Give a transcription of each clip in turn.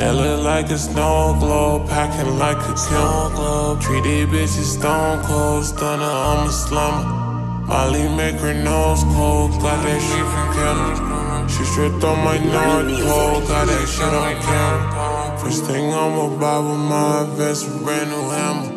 That look like a snow globe, packing like a snow globe. Treat these bitches stone cold, stunner, I'm a slumber. Molly make her nose cold, got that shit from Canada. She stripped on my North Pole, got that shit on camera. First thing I'ma buy with my vest, brand new hammer.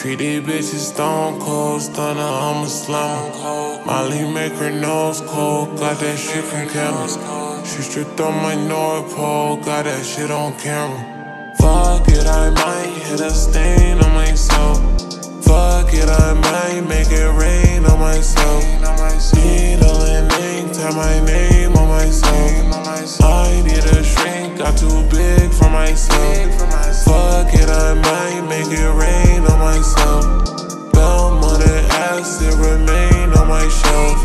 Treat these bitches stone cold, stunner, I'm a slumber. Molly make her nose cold, got that shit from Canada. She stripped on my North Pole, got that shit on camera. Fuck it, I might hit a stain on myself. Fuck it, I might make it rain on myself. Needle and ink, tie my name on myself. I need a shrink, got too big for myself. Fuck it, I might make it rain on myself. Bell money, acid remain on my shelf.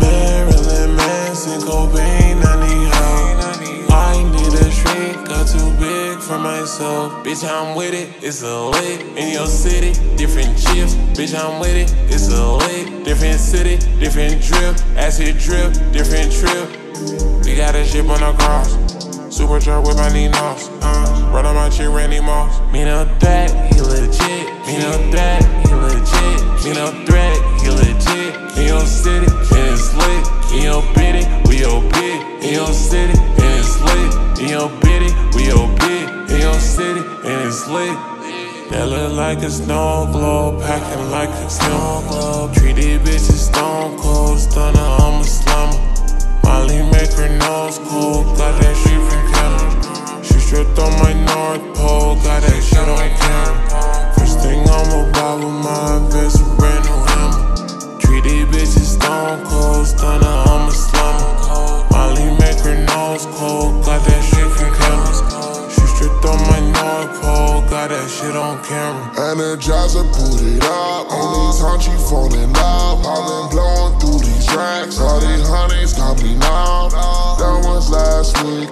Marilyn Manson, Cobain, I need help. I need a shrink, got too big for myself. Bitch, I'm with it, it's a lit. In your city, different chips. Bitch, I'm with it, it's a lit. Different city, different drip. Acid drip, different trip. We got a ship on our cross. Super truck with my Ninos. Uh, run on my chick, Randy Moss. Me no threat, he legit. Me no threat, he legit. Me no threat, he legit. In your city, it's lit. In your bitty, we your big. In your city, it's lit. In your bitty, we your big. In your city, it's lit. That look like a snow globe, packing like a snow globe. Treat these bitches stone cold, stunner, I'm a slumber. Molly make her nose cold, got that shit stripped on my North Pole, got that shit on camera. First thing I'ma buy with my vest, a brand new hammer. Treat these bitches stone cold, stunner, I'm a slumber. Molly make her nose cold, got that shit from Canada. She stripped on my North Pole, got that shit on camera. Energizer, put it up. Only time she phoning up. I've been blowing through these tracks. All these honeys got me now. That was last week.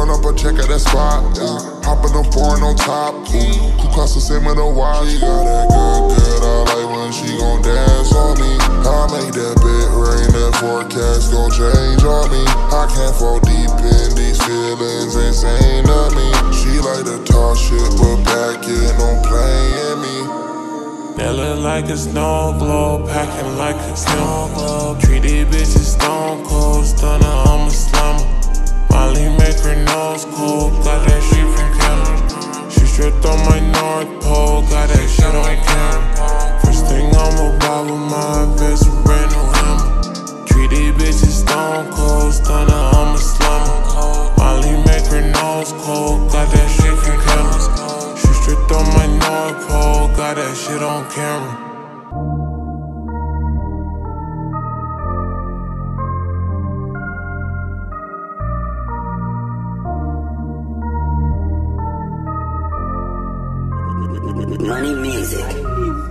Run up a check at that spot. Yeah. Hop in the foreign on top. Who cost the same with a watch? She got that good, good. I like when she gon' dance on me. I make that bit rain. The forecast gon' change on me. I can't fall deep in these feelings. Insane to me. She like to talk shit, but back in on playing me. That look like a snow globe, packing like a snow globe. That shit from Canada. She stripped on my North Pole, got that shit on camera. First thing I'ma buy with my vest, a brand new hammer. Treat these bitches stone cold, stunner, I'm a slumber. Molly make her nose cold, got that shit from Canada. She stripped on my North Pole, got that shit on camera. Money music.